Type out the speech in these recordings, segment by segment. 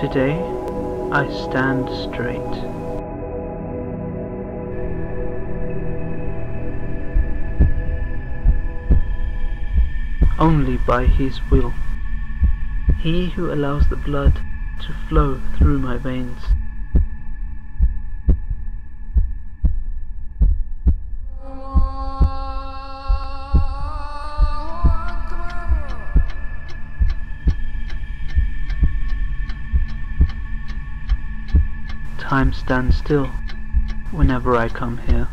Today I stand straight. Only by His will. He who allows the blood to flow through my veins. Time stands still whenever I come here.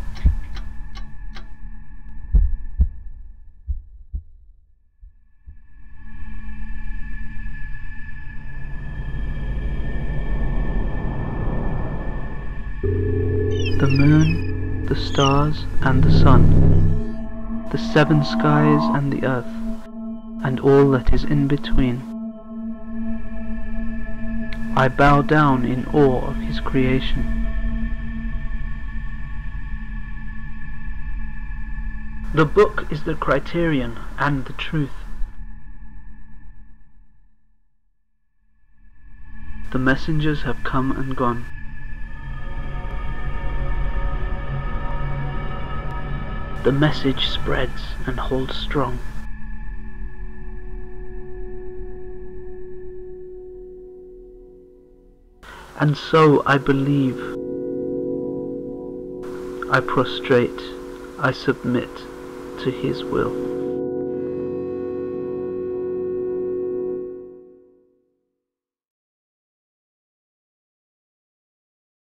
The moon, the stars and the sun, the seven skies and the earth, and all that is in between. I bow down in awe of his creation. The book is the criterion and the truth. The messengers have come and gone. The message spreads and holds strong. And so I believe. I prostrate, I submit to His will.